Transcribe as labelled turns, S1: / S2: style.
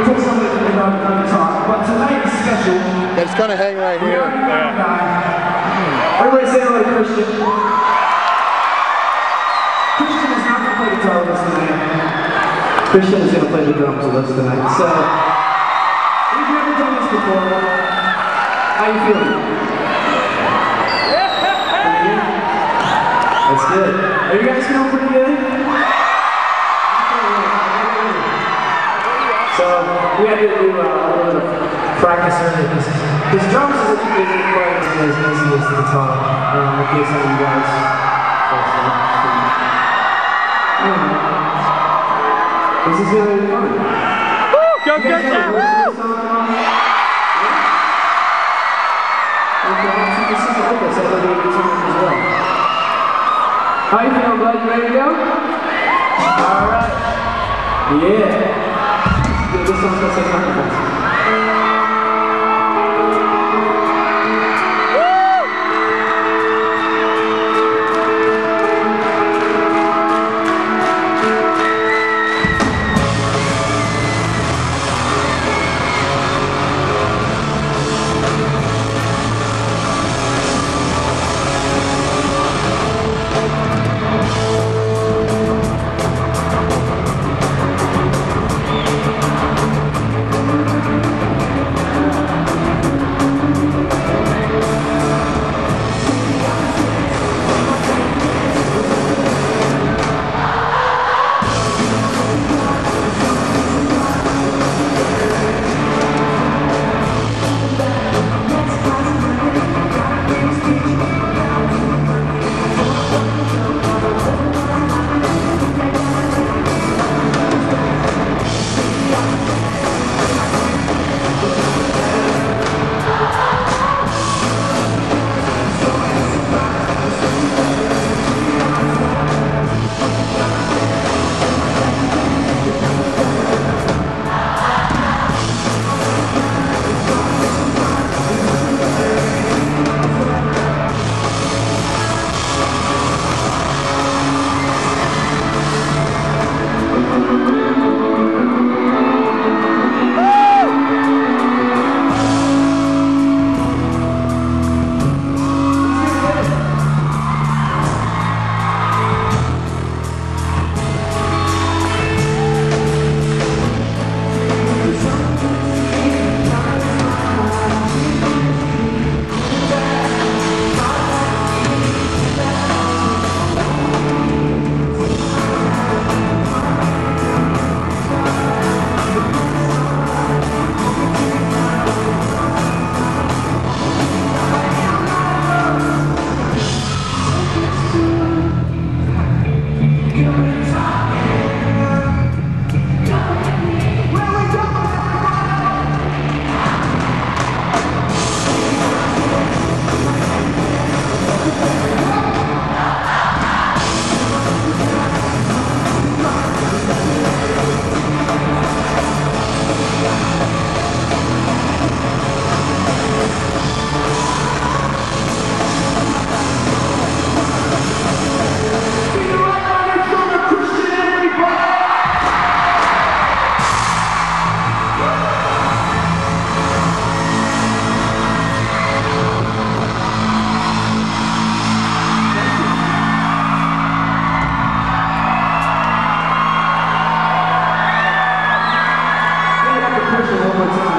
S1: put something in the guitar, but tonight is special.
S2: Yeah, it's kind of hang right
S1: We
S2: here.
S1: a. Everybody say hello to Christian. Christian is not going to play guitar with us tonight. Christian is going to play the drums with us tonight. So, we've never done this before. How you feeling? That's good. Are you guys feeling pretty good? We had to do uh, a little bit of practice earlier because because drums is is quite as easy as the guitar. Um, in case some of you guys. I don't know. This is be fun.
S3: Go,
S1: You
S3: go,
S1: guys know the
S3: go!
S1: words to this song at all? Okay, so this is okay, so that'll be a as well. How you feeling, bud? You ready to go? All right. Yeah, そうそうそうそう。Yeah, работе.